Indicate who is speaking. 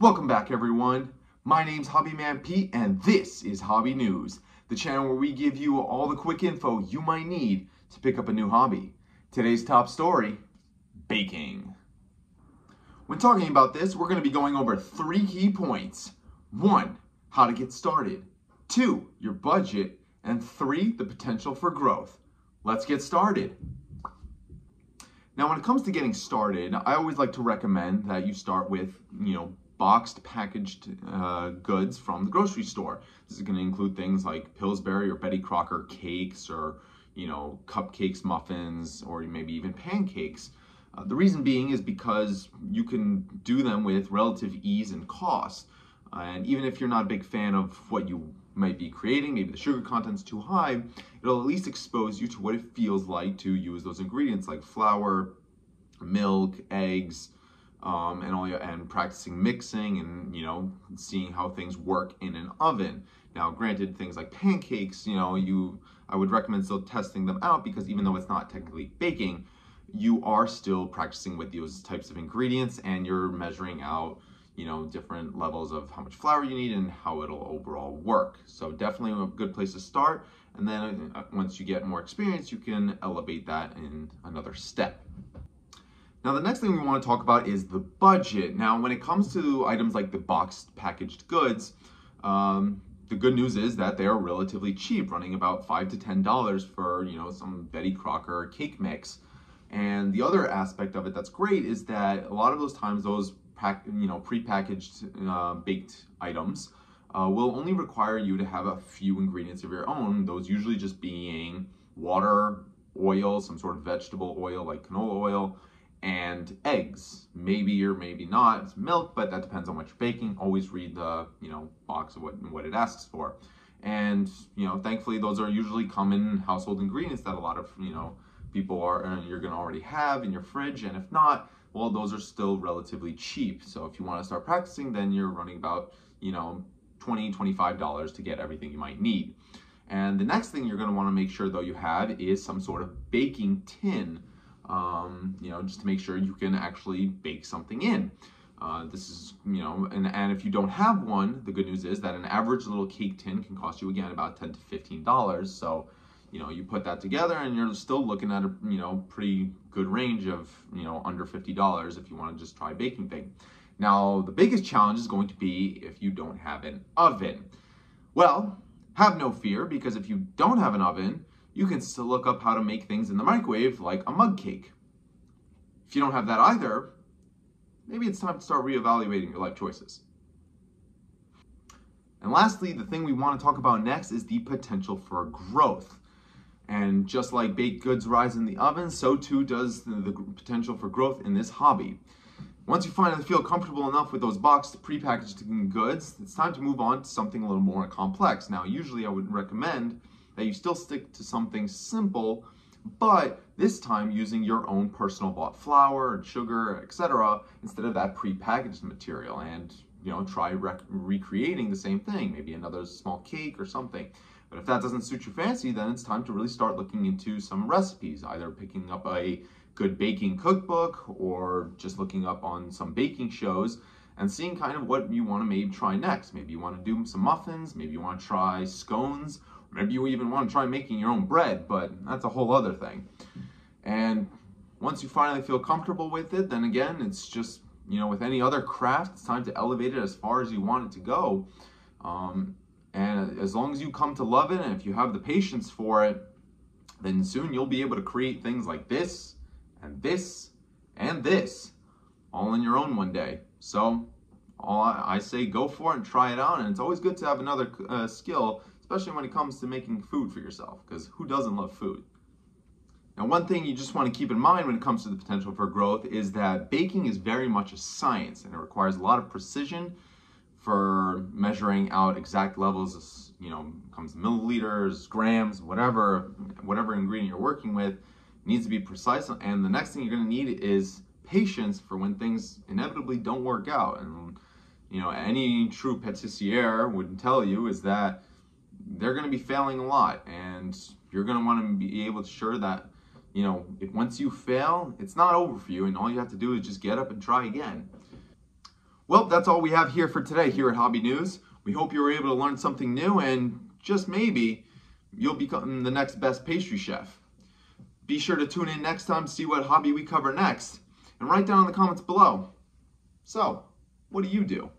Speaker 1: Welcome back everyone. My name's Hobbyman Pete and this is Hobby News, the channel where we give you all the quick info you might need to pick up a new hobby. Today's top story, baking. When talking about this, we're going to be going over three key points. One, how to get started. Two, your budget. And three, the potential for growth. Let's get started. Now, when it comes to getting started, I always like to recommend that you start with, you know, boxed packaged uh, goods from the grocery store. This is going to include things like Pillsbury or Betty Crocker cakes or, you know, cupcakes, muffins, or maybe even pancakes. Uh, the reason being is because you can do them with relative ease and cost. Uh, and even if you're not a big fan of what you might be creating, maybe the sugar content's too high, it'll at least expose you to what it feels like to use those ingredients like flour, milk, eggs, um, and all and practicing mixing and you know seeing how things work in an oven. Now, granted, things like pancakes, you know, you I would recommend still testing them out because even though it's not technically baking, you are still practicing with those types of ingredients and you're measuring out you know, different levels of how much flour you need and how it'll overall work. So definitely a good place to start. And then uh, once you get more experience, you can elevate that in another step. Now, the next thing we want to talk about is the budget. Now, when it comes to items like the boxed packaged goods, um, the good news is that they are relatively cheap, running about five to ten dollars for you know some Betty Crocker cake mix. And the other aspect of it that's great is that a lot of those times those pack, you know, pre-packaged uh, baked items uh, will only require you to have a few ingredients of your own. Those usually just being water, oil, some sort of vegetable oil like canola oil, and eggs. Maybe or maybe not. It's milk, but that depends on what you're baking. Always read the you know box of what what it asks for. And you know, thankfully, those are usually common household ingredients that a lot of you know people are and you're gonna already have in your fridge. And if not, well, those are still relatively cheap. So if you want to start practicing, then you're running about, you know, 20, $25 to get everything you might need. And the next thing you're want to make sure though you have is some sort of baking tin, um, you know, just to make sure you can actually bake something in. Uh, this is, you know, and, and if you don't have one, the good news is that an average little cake tin can cost you again about 10 to $15. So you know, you put that together and you're still looking at a, you know, pretty good range of, you know, under $50 if you want to just try baking thing. Now, the biggest challenge is going to be if you don't have an oven. Well, have no fear because if you don't have an oven, you can still look up how to make things in the microwave like a mug cake. If you don't have that either, maybe it's time to start reevaluating your life choices. And lastly, the thing we want to talk about next is the potential for growth. And just like baked goods rise in the oven, so too does the, potential for growth in this hobby. Once you finally feel comfortable enough with those boxed prepackaged goods, it's time to move on to something a little more complex. Now, usually I would recommend that you still stick to something simple, but this time using your own personal bought flour and sugar, etc., instead of that prepackaged material. And you know, try recreating the same thing, maybe another small cake or something. But if that doesn't suit your fancy, then it's time to really start looking into some recipes, either picking up a good baking cookbook or just looking up on some baking shows and seeing kind of what you want to maybe try next. Maybe you want to do some muffins, maybe you want to try scones, maybe you even want to try making your own bread, but that's a whole other thing. And once you finally feel comfortable with it, then again, it's just, you know, with any other craft, it's time to elevate it as far as you want it to go. Um, and as long as you come to love it and if you have the patience for it, then soon you'll be able to create things like this and this and this all on your own one day. So all I say, go for it and try it out. And it's always good to have another uh, skill, especially when it comes to making food for yourself, because who doesn't love food? Now, one thing you just want to keep in mind when it comes to the potential for growth is that baking is very much a science and it requires a lot of precision for measuring out exact levels, you know, comes milliliters, grams, whatever, whatever ingredient you're working with needs to be precise. And the next thing you're going to need is patience for when things inevitably don't work out. And, you know, any true patissier would tell you is that they're going to be failing a lot. And you're going to want to be able to sure that, you know, if once you fail, it's not over for you. And all you have to do is just get up and try again. Well, that's all we have here for today here at Hobby News. We hope you were able to learn something new and just maybe you'll become the next best pastry chef. Be sure to tune in next time to see what hobby we cover next and write down in the comments below. So, what do you do?